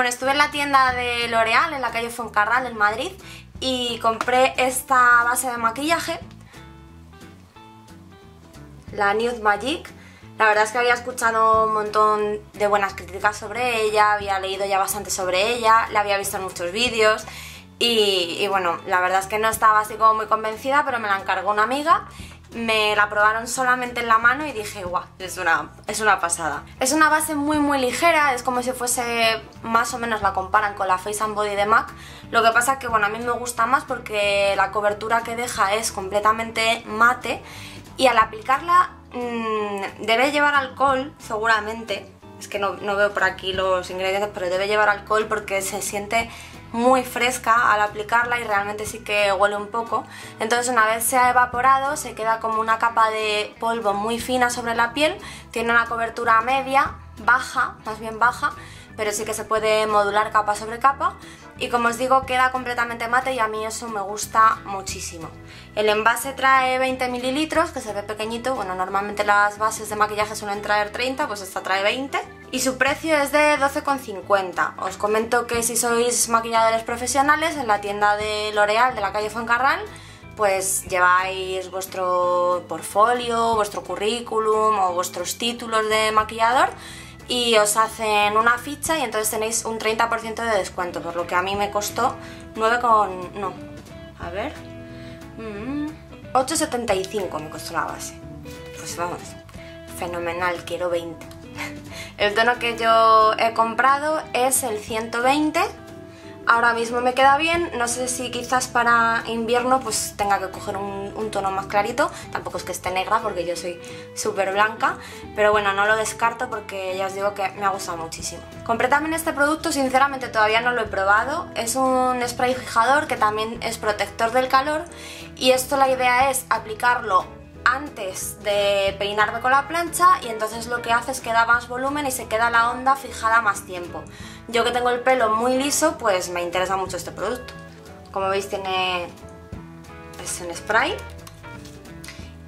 Bueno, estuve en la tienda de L'Oreal en la calle Foncarral en Madrid y compré esta base de maquillaje, la Nude Magic. La verdad es que había escuchado un montón de buenas críticas sobre ella, había leído ya bastante sobre ella, la había visto en muchos vídeos y, bueno, la verdad es que no estaba así como muy convencida, pero me la encargó una amiga me la probaron solamente en la mano y dije, guau, es una, es una pasada. Es una base muy muy ligera, es como si fuese, más o menos la comparan con la Face and Body de MAC. Lo que pasa que, bueno, a mí me gusta más porque la cobertura que deja es completamente mate y al aplicarla mmm, debe llevar alcohol, seguramente. Es que no, no veo por aquí los ingredientes, pero debe llevar alcohol porque se siente muy fresca al aplicarla y realmente sí que huele un poco. Entonces una vez se ha evaporado se queda como una capa de polvo muy fina sobre la piel, tiene una cobertura media, baja, más bien baja, pero sí que se puede modular capa sobre capa y como os digo queda completamente mate y a mí eso me gusta muchísimo. El envase trae 20 mililitros, que se ve pequeñito, bueno normalmente las bases de maquillaje suelen traer 30, pues esta trae 20 y su precio es de 12,50. Os comento que si sois maquilladores profesionales en la tienda de L'Oreal de la calle Fuencarral pues lleváis vuestro portfolio, vuestro currículum o vuestros títulos de maquillador y os hacen una ficha y entonces tenéis un 30% de descuento, por lo que a mí me costó 9 con... no, a ver... 8,75 mm, me costó la base. Pues vamos, fenomenal, quiero 20. El tono que yo he comprado es el 120 ahora mismo me queda bien, no sé si quizás para invierno pues tenga que coger un, tono más clarito, tampoco es que esté negra porque yo soy súper blanca, pero bueno, no lo descarto porque ya os digo que me ha gustado muchísimo. Compré también este producto, sinceramente todavía no lo he probado, es un spray fijador que también es protector del calor. Y esto la idea es aplicarlo antes de peinarme con la plancha y entonces lo que hace es que da más volumen y se queda la onda fijada más tiempo. Yo que tengo el pelo muy liso, pues me interesa mucho este producto. Como veis tiene... es un spray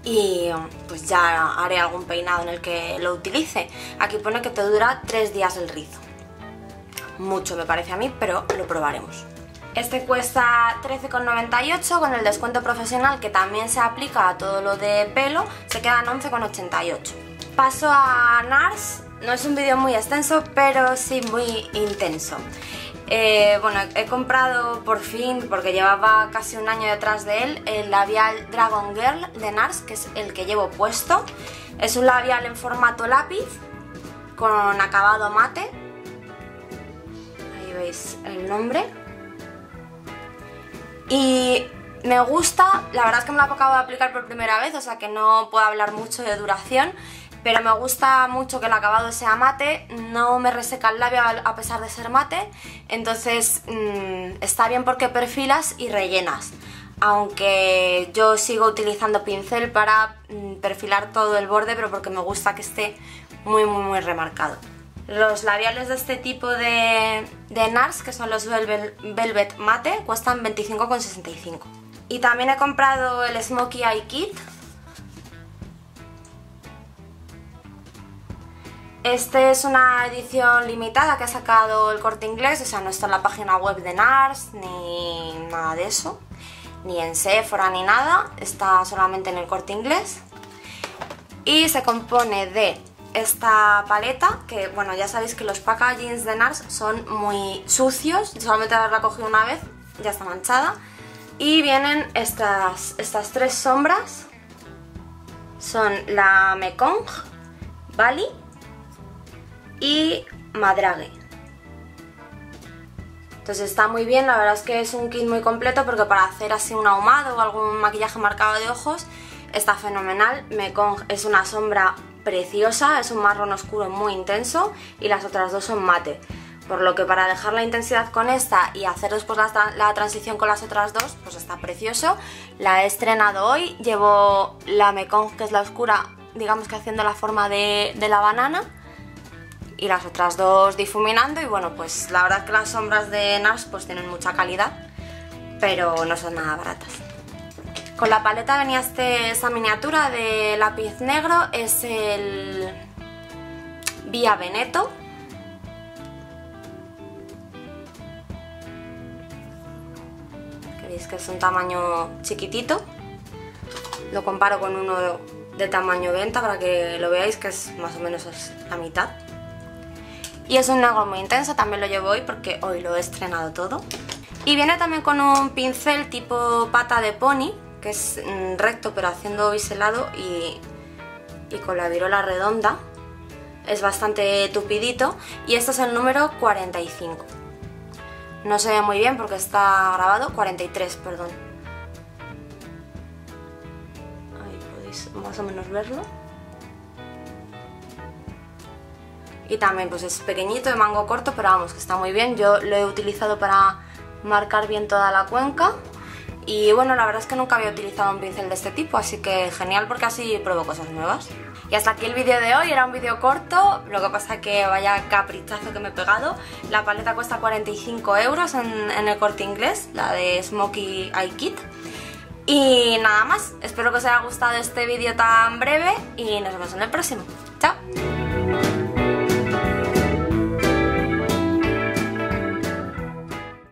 y pues ya haré algún peinado en el que lo utilice. Aquí pone que te dura 3 días el rizo. Mucho me parece a mí, pero lo probaremos. Este cuesta 13,98 con el descuento profesional que también se aplica a todo lo de pelo, se quedan 11,88. Paso a NARS, no es un vídeo muy extenso, pero sí muy intenso. Eh, bueno, he comprado por fin, porque llevaba casi un año detrás de él, el labial Dragon Girl de NARS, que es el que llevo puesto. Es un labial en formato lápiz, con acabado mate. Ahí veis el nombre. Y me gusta, la verdad es que me lo acabo de aplicar por primera vez, o sea que no puedo hablar mucho de duración, pero me gusta mucho que el acabado sea mate, no me reseca el labio a pesar de ser mate, entonces mmm, está bien porque perfilas y rellenas. Aunque yo sigo utilizando pincel para mmm, perfilar todo el borde, pero porque me gusta que esté muy muy muy remarcado. Los labiales de este tipo de, NARS, que son los Velvet, Mate, cuestan 25,65. Y también he comprado el Smokey Eye Kit. Este es una edición limitada que ha sacado el Corte Inglés, o sea, no está en la página web de NARS ni nada de eso, ni en Sephora ni nada, está solamente en el Corte Inglés. Y se compone de esta paleta, que bueno, ya sabéis que los packagings de NARS son muy sucios, solamente haberla cogido una vez, ya está manchada. Y vienen estas, estas tres sombras, son la Mekong, Bali y Madrague. Entonces está muy bien, la verdad es que es un kit muy completo porque para hacer así un ahumado o algún maquillaje marcado de ojos está fenomenal. Mekong es una sombra preciosa, es un marrón oscuro muy intenso y las otras dos son mate. Por lo que para dejar la intensidad con esta y hacer después la, transición con las otras dos, pues está precioso. La he estrenado hoy, llevo la Mekong, que es la oscura, digamos que haciendo la forma de, de la banana y las otras dos difuminando y bueno pues la verdad que las sombras de NARS pues tienen mucha calidad pero no son nada baratas. Con la paleta venía este, esta miniatura de lápiz negro, es el Vía Veneto. Veis que es un tamaño chiquitito. Lo comparo con uno de tamaño venta para que lo veáis que es más o menos la mitad. Y es un negro muy intenso, también lo llevo hoy porque hoy lo he estrenado todo. Y viene también con un pincel tipo pata de pony, que es mm, recto pero haciendo biselado y, y con la virola redonda. Es bastante tupidito y este es el número 45. No se ve muy bien porque está grabado, 43, perdón. Ahí podéis más o menos verlo. Y también pues es pequeñito, de mango corto, pero vamos, que está muy bien. Yo lo he utilizado para marcar bien toda la cuenca. Y bueno, la verdad es que nunca había utilizado un pincel de este tipo, así que genial porque así pruebo cosas nuevas. Y hasta aquí el vídeo de hoy, era un vídeo corto, lo que pasa que vaya caprichazo que me he pegado. La paleta cuesta 45 euros en, en el corte inglés, la de Smoky Eye Kit. Y nada más, espero que os haya gustado este vídeo tan breve y nos vemos en el próximo. ¡Chao!